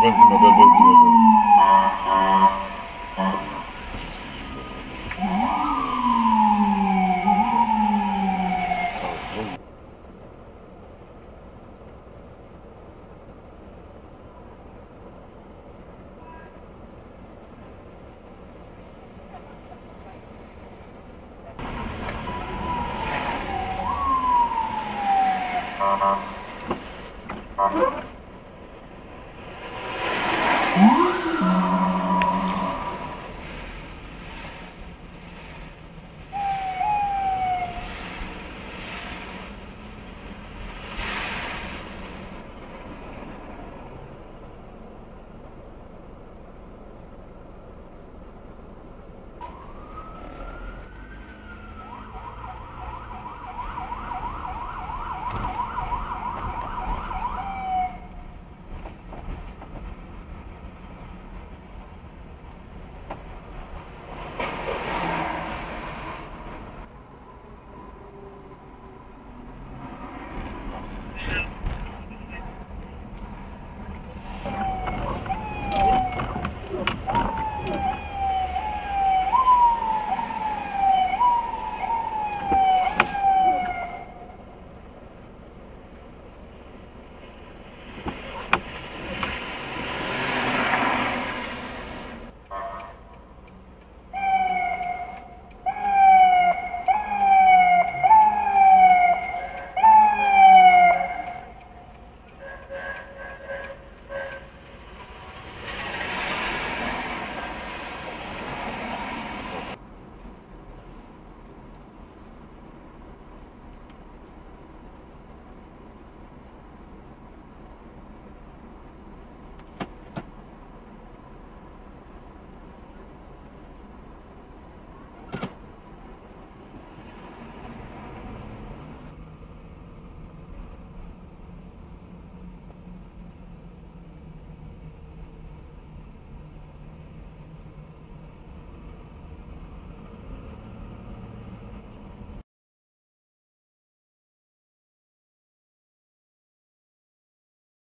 Vas-y, ma belle, vas-y, ma belle. Yeah.